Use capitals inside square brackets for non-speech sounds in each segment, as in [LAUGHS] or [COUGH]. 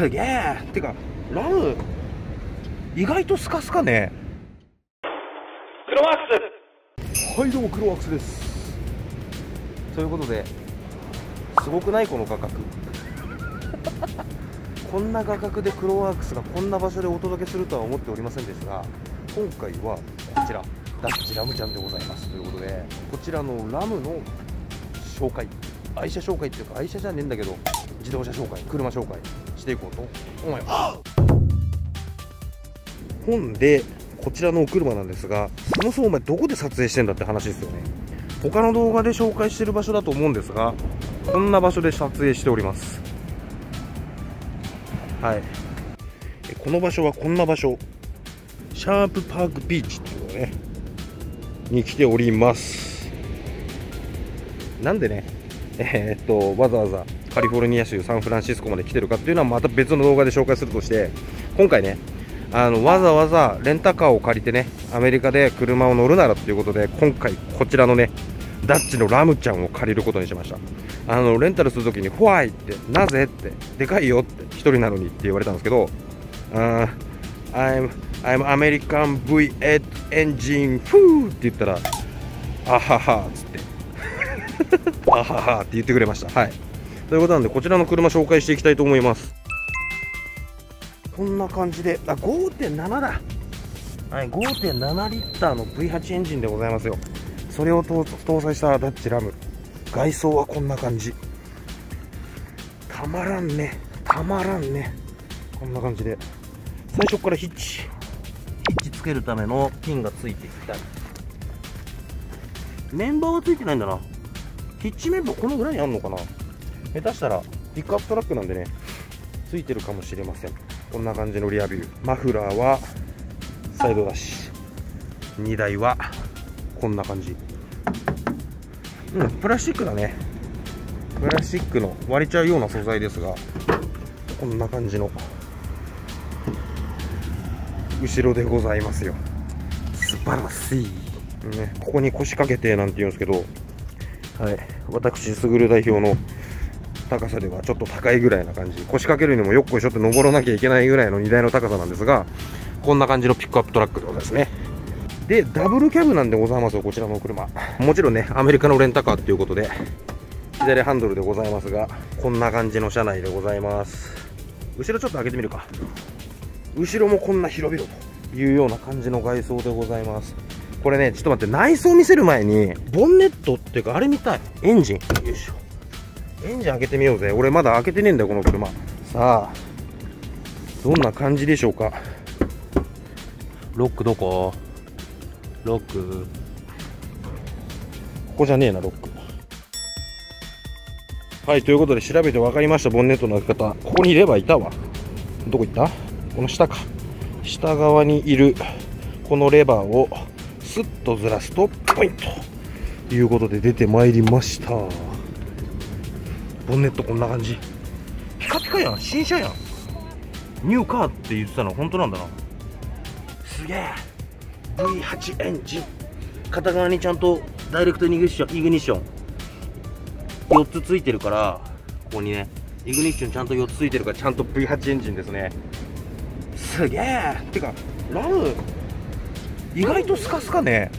すげえ。てかラム意外とスカスカね。クロワークス。はいどうもクロワークスです。ということですごくないこの価格 [LAUGHS] こんな価格でクロワークスがこんな場所でお届けするとは思っておりませんですが今回はこちらダッチラムちゃんでございます。ということでこちらのラムの紹介。愛車紹介っていうか愛車じゃねえんだけど自動車紹介車紹介していこうと思います。本でこちらのお車なんですがそもそもお前どこで撮影してんだって話ですよね。他の動画で紹介してる場所だと思うんですがこんな場所で撮影しております。はい。この場所はこんな場所。シャープパークビーチっていうのね。に来ております。なんでね。えーっとわざわざカリフォルニア州サンフランシスコまで来てるかっていうのはまた別の動画で紹介するとして今回ねあのわざわざレンタカーを借りてねアメリカで車を乗るならということで今回こちらのねダッチのラムちゃんを借りることにしましたあのレンタルするときに「ホワイ!」って「なぜ?」って「でかいよ」って1人なのにって言われたんですけど「あ I'm, I'm American V8 engine フー!」って言ったら「あはは」っつって「[LAUGHS] あはは」って言ってくれましたはいということなんでこちらの車紹介していきたいと思います。こんな感じであ5.7だ。はい5.7リッターの V8 エンジンでございますよ。それを搭載したダッチラム。外装はこんな感じ。たまらんね。たまらんね。こんな感じで。最初からヒッチ。ヒッチつけるためのピンがついていた。りメンバーはついてないんだな。ヒッチメンバーこの裏にあるのかな。下手したらピックアップトラックなんでねついてるかもしれません。こんな感じのリアビュー。マフラーはサイドダッシュ。荷台はこんな感じ。うんプラスチックだね。プラスチックの割れちゃうような素材ですがこんな感じの後ろでございますよ。素晴らしい、ね、ここに腰掛けてなんて言うんですけどはい私すぐる代表の高さではちょっと高いぐらいな感じ。腰掛けるにもよっこいしょって登らなきゃいけないぐらいの荷台の高さなんですがこんな感じのピックアップトラックでございますね。でダブルキャブなんでございますよこちらの車。もちろんねアメリカのレンタカーっていうことで左ハンドルでございますがこんな感じの車内でございます。後ろちょっと開けてみるか。後ろもこんな広々というような感じの外装でございます。これねちょっと待って内装見せる前にボンネットっていうかあれ見たい。エンジン。よいしょ。エンジン開けてみようぜ。俺まだ開けてねえんだよこの車。さあどんな感じでしょうか。ロックどこ？ロック。ここじゃねえなロック。はいということで調べて分かりましたボンネットの開け方。ここにレバーいたわ。どこ行った？この下か。下側にいるこのレバーをスッとずらすとポイント。ということで出てまいりましたボンネットこんな感じ。ピカピカやん。新車やん。ニューカーって言ってたの。本当なんだな。すげえ。V8 エンジン。片側にちゃんとダイレクトイグニッションイグニッション。4つついてるからここにね。イグニッションちゃんと4つついてるからちゃんと V8 エンジンですね。すげえ。てかラム意外とスカスカね。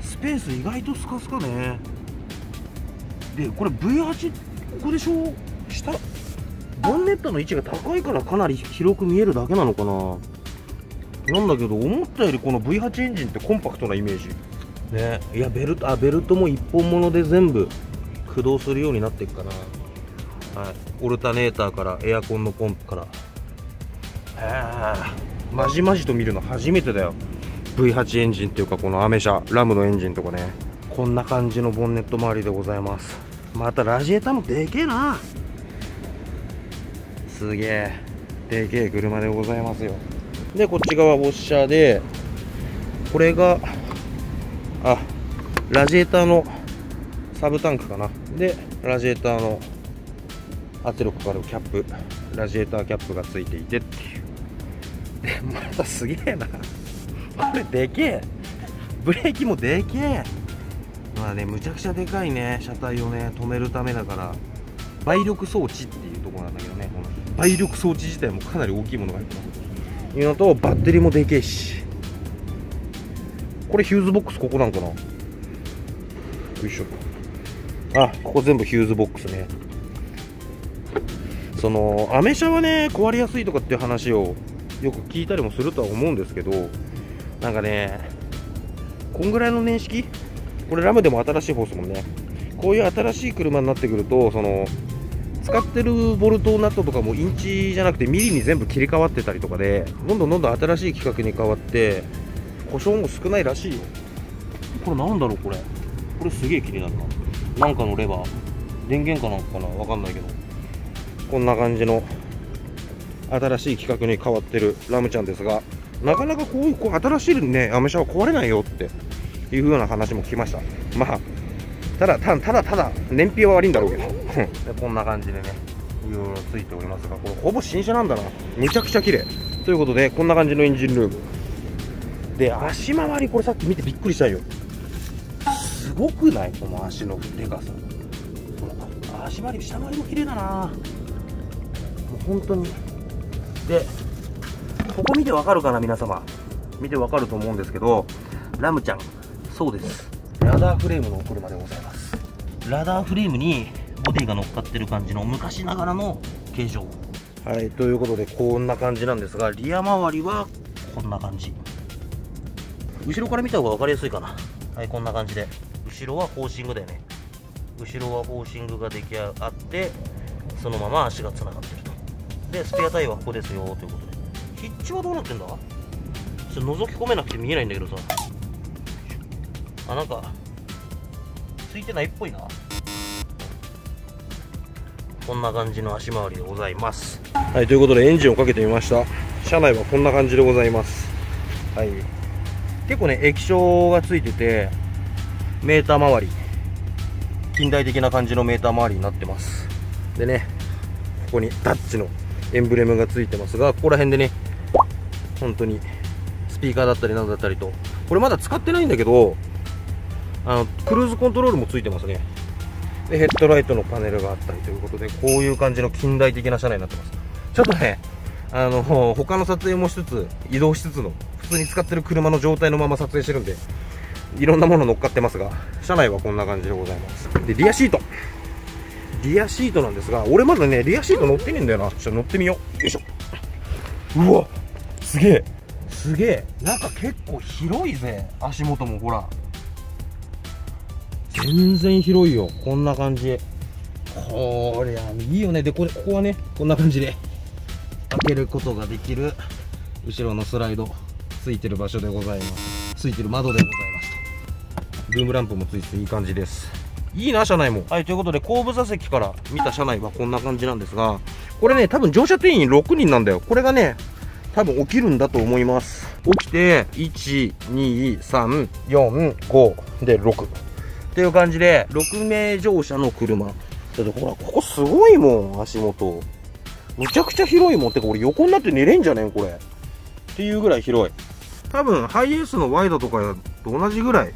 スペース意外とスカスカねでこれ V8 ここでしょ？下？ボンネットの位置が高いからかなり広く見えるだけなのかな？なんだけど思ったよりこの V8 エンジンってコンパクトなイメージ。ね。いやベルトあベルトも一本物で全部駆動するようになっていくかな。はい。オルタネーターからエアコンのポンプから。へえまじまじと見るの初めてだよ。V8 エンジンっていうかこのアメ車ラムのエンジンとかね。こんな感じのボンネット周りでございます。またラジエーターもでけえな。すげえ。でけえ車でございますよ。でこっち側ウォッシャーでこれがあラジエーターのサブタンクかな。でラジエーターの圧力かかるキャップ。ラジエーターキャップがついていてっていう。でまたすげえな。これでけえ。ブレーキもでけえ。まあねむちゃくちゃでかいね車体をね止めるためだから倍力装置っていうところなんだけどねこの倍力装置自体もかなり大きいものが入ってます。いうのとバッテリーもでけえし。これヒューズボックスここなんかな？よいしょ。あここ全部ヒューズボックスね。そのアメ車はね壊れやすいとかっていう話をよく聞いたりもするとは思うんですけどなんかねこんぐらいの年式？これラムでも新しい方ですもんね。こういう新しい車になってくるとその使ってるボルトナットとかもインチじゃなくてミリに全部切り替わってたりとかでどんどんどんどん新しい規格に変わって故障も少ないらしいよ。これなんだろうこれ。これすげえ気になるな。なんかのレバー。電源かなんかかな？わかんないけど。こんな感じの新しい規格に変わってるラムちゃんですがなかなかこういうこう新しいねアメ車は壊れないよっていう風な話も聞きました。まあただただただただ燃費は悪いんだろうけど。[LAUGHS] でこんな感じでねいろいろついておりますがこれほぼ新車なんだな。めちゃくちゃ綺麗。ということでこんな感じのエンジンルーム。で足回りこれさっき見てびっくりしたよ。すごくない？この足のでかさ。ほら足回り下回りも綺麗だな。もう本当に。でここ見てわかるかな皆様。見てわかると思うんですけどラムちゃんそうです。ラダーフレームのお車でございます。ラダーフレームにボディが乗っかってる感じの昔ながらの形状。はいということでこんな感じなんですがリア周りはこんな感じ。後ろから見た方が分かりやすいかな。はいこんな感じで。後ろはフォーシングだよね。後ろはフォーシングが出来上がってそのまま足がつながってると。でスペアタイヤはここですよということで。ヒッチはどうなってんだ？ちょっと覗き込めなくて見えないんだけどさあなんかついてないっぽいな。こんな感じの足回りでございます。はいということでエンジンをかけてみました。車内はこんな感じでございます。はい。結構ね液晶がついててメーター周り近代的な感じのメーター周りになってます。でねここにタッチのエンブレムがついてますがここら辺でね本当にスピーカーだったりなんだったりとこれまだ使ってないんだけどあのクルーズコントロールもついてますね。でヘッドライトのパネルがあったりということでこういう感じの近代的な車内になってます。ちょっとねあの他の撮影もしつつ移動しつつの普通に使ってる車の状態のまま撮影してるんでいろんなもの乗っかってますが車内はこんな感じでございます。でリアシート。リアシートなんですが俺まだねリアシート乗ってねえんだよな。ちょっと乗ってみよう。よいしょ。うわすげえ。すげえ。なんか結構広いぜ。足元もほら。全然広いよ。こんな感じ。こりゃいいよね。でこれここはねこんな感じで。開けることができる。後ろのスライド。ついてる場所でございます。ついてる窓でございますルームランプもついてていい感じです。いいな車内も。はいということで後部座席から見た車内はこんな感じなんですがこれね多分乗車定員6人なんだよ。これがね多分起きるんだと思います。起きて12345で6っていう感じで。6名乗車の車。だってほらここすごいもん足元。むちゃくちゃ広いもん。てか俺横になって寝れんじゃねんこれ。っていうぐらい広い。多分ハイエースのワイドとかと同じぐらい。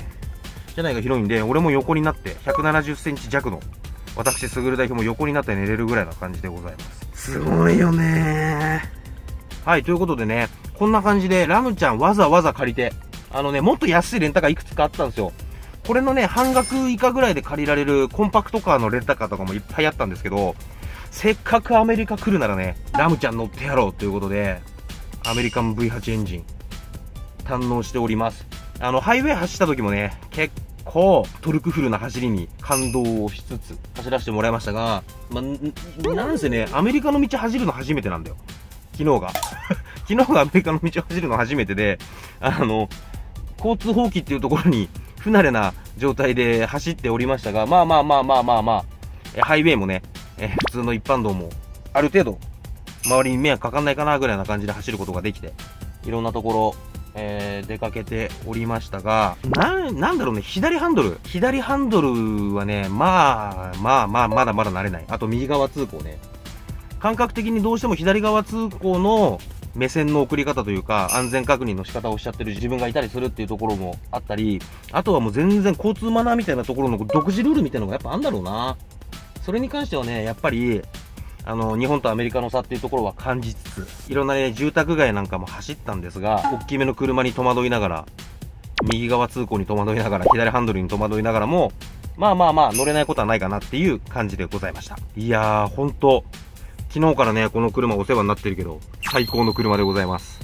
じゃないが広いんで俺も横になって1 7 0センチ弱の。私すぐる代表も横になって寝れるぐらいな感じでございます。すごいよね。はいということでねこんな感じでラムちゃんわざわざ借りてあのねもっと安いレンタカーいくつかあったんですよこれのね半額以下ぐらいで借りられるコンパクトカーのレンタカーとかもいっぱいあったんですけどせっかくアメリカ来るならね、ラムちゃん乗ってやろうということで、アメリカン V8 エンジン、堪能しております。あの、ハイウェイ走った時もね、結構トルクフルな走りに感動をしつつ走らせてもらいましたが、ま、なんせね、アメリカの道走るの初めてなんだよ。昨日が。[LAUGHS] 昨日がアメリカの道走るの初めてで、あの、交通法規っていうところに不慣れな状態で走っておりましたが、まあまあまあまあまあまあ、ハイウェイもね、え普通の一般道もある程度周りに迷惑かかんないかなぐらいな感じで走ることができていろんなところ、えー、出かけておりましたがななんだろうね左ハンドル左ハンドルはねまあまあまあまだまだ慣れない。あと右側通行ね。感覚的にどうしても左側通行の目線の送り方というか、安全確認の仕方をしちゃってる自分がいたりするっていうところもあったり、あとはもう全然交通マナーみたいなところの独自ルールみたいなのがやっぱあんだろうな。それに関してはね、やっぱり、あの、日本とアメリカの差っていうところは感じつつ、いろんなね、住宅街なんかも走ったんですが、大きめの車に戸惑いながら、右側通行に戸惑いながら、左ハンドルに戸惑いながらも、まあまあまあ、乗れないことはないかなっていう感じでございました。いやー、ほんと、昨日からね、この車お世話になってるけど、最高の車でございます。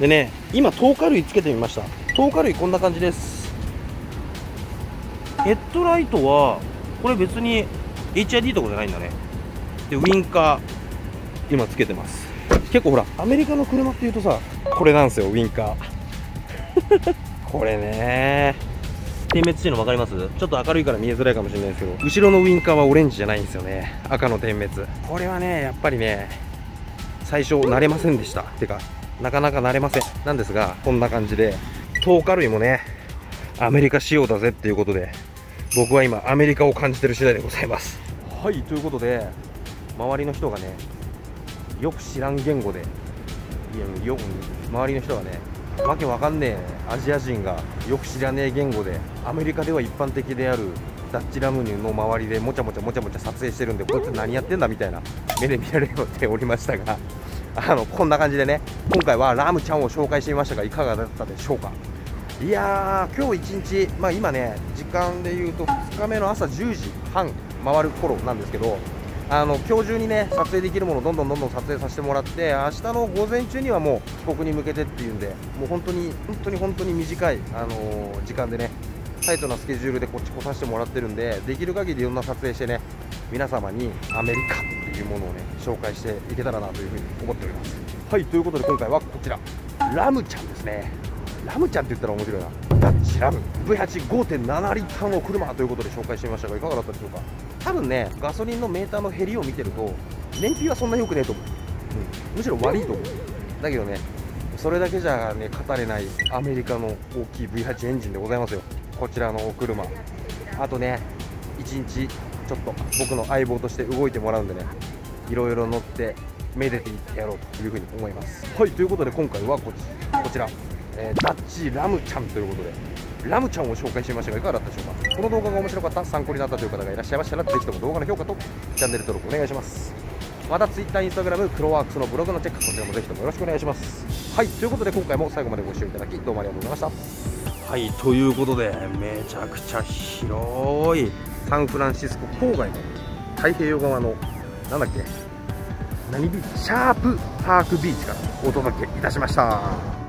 でね、今、透過類つけてみました。透過類こんな感じです。ヘッドライトは、これ別に HID とかじゃないんだね。でウィンカー今つけてます結構ほらアメリカの車っていうとさこれなんですよウィンカー [LAUGHS] これね点滅してるの分かります？ちょっと明るいから見えづらいかもしれないですけど後ろのウィンカーはオレンジじゃないんですよね赤の点滅これはねやっぱりね最初慣れませんでした。てかなかなか慣れません。なんですがこんな感じで透過類もねアメリカ仕様だぜっていうことで僕は今アメリカを感じてる次第でございます。はいということで周りの人がねよく知らん言語でいやよ周りの人がねわけわかんねえアジア人がよく知らねえ言語でアメリカでは一般的であるダッチラムニューの周りでもちゃもちゃもちゃもちゃ撮影してるんでこいつ何やってんだみたいな目で見られておりましたが [LAUGHS] あのこんな感じでね今回はラムちゃんを紹介してみましたがいかがだったでしょうか。いやー今日一日まあ今ね時間で言うと2日目の朝10時半回る頃なんですけどあの今日中にね撮影できるものをどんどんどんどん撮影させてもらって明日の午前中にはもう帰国に向けてっていうんでもう本当に本当に本当に短い、あのー、時間でねタイトなスケジュールでこっち来させてもらってるんでできる限りいろんな撮影してね皆様にアメリカっていうものをね紹介していけたらなというふうに思っております。はいということで今回はこちら。ラムちゃんですね。ラムちゃんって言ったら面白いな。ダッチラム。V85.7 リッターの車。ということで紹介してみましたがいかがだったでしょうか？多分ねガソリンのメーターの減りを見てると燃費はそんなに良くねえと思う、うん、むしろ悪いと思う。だけどねそれだけじゃね語れないアメリカの大きい V8 エンジンでございますよ。こちらのお車。あとね1日ちょっと僕の相棒として動いてもらうんでねいろいろ乗ってめでていってやろうというふうに思います。はいということで今回はこちら。えー、ダッチラムちゃんということでラムちゃんを紹介してみましたがいかがだったでしょうか。この動画が面白かった参考になったという方がいらっしゃいましたらぜひとも動画の評価とチャンネル登録お願いします。また Twitter、Instagram、クロワークスのブログのチェックこちらもぜひともよろしくお願いします。はいということで今回も最後までご視聴いただきどうもありがとうございました。はいということでめちゃくちゃ広いサンフランシスコ郊外の太平洋側のなんだっけ何ビーチ？シャープパークビーチからお届けいたしました。